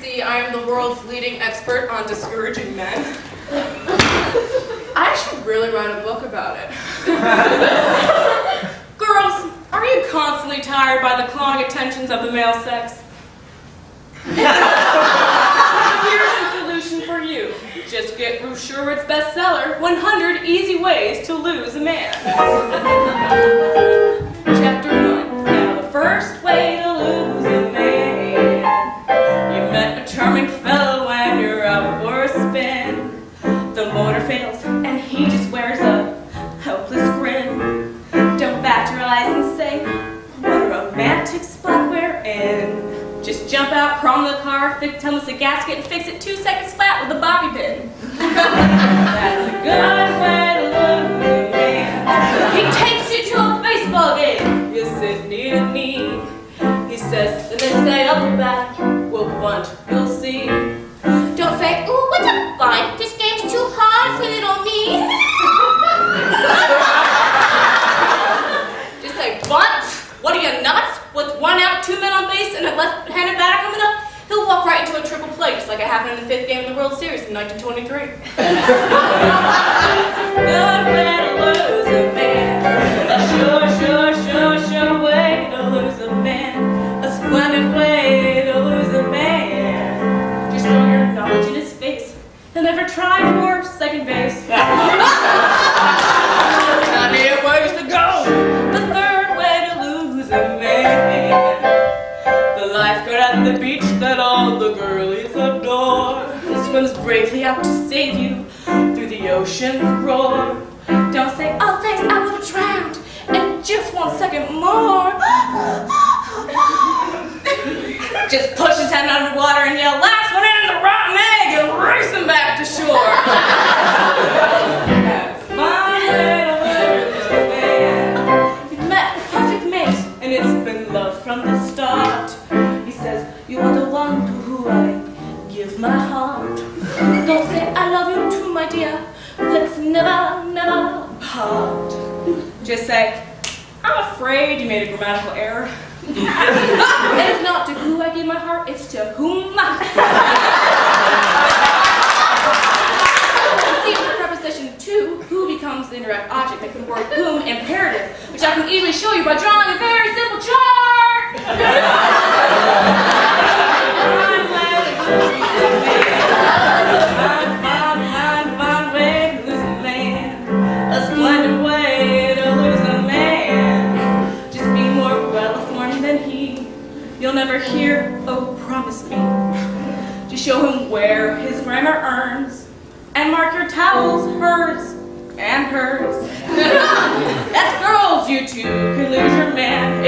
see, I am the world's leading expert on discouraging men. I should really write a book about it. Girls, are you constantly tired by the clawing attentions of the male sex? Here's the solution for you. Just get Ruth Sherwood's bestseller, 100 Easy Ways to Lose a Man. You're out for a spin. The motor fails and he just wears a helpless grin. Don't bat your eyes and say, what a romantic spot we're in. Just jump out, crawl in the car, fix Thomas a gasket, and fix it two seconds flat with a bobby pin. That's a good way to lose a man. He takes you to a baseball game. You sit knee to knee. He says, the next guy up and back, we'll bunt, you'll see. Say, ooh, what's up, fine? This game's too hard for little me. Just say, bunt? What are you, nuts? With one out, two men on base, and a left-handed batter coming up? He'll walk right into a triple play, just like it happened in the fifth game of the World Series in 1923. The lifeguard at the beach that all the girlies adore. Swims bravely out to save you through the ocean's roar. Don't say, oh thanks, I would have drowned. And just one second more. Just push dear. Let's never, never part. Just say, I'm afraid you made a grammatical error. it is not to who I give my heart, it's to whom I. See, the preposition to, who becomes the indirect object, making the word whom imperative, which I can easily show you by drawing a very You'll never hear, oh, promise me. to show him where his grammar earns. And mark your towels, hers and hers. That's girls, you two can lose your man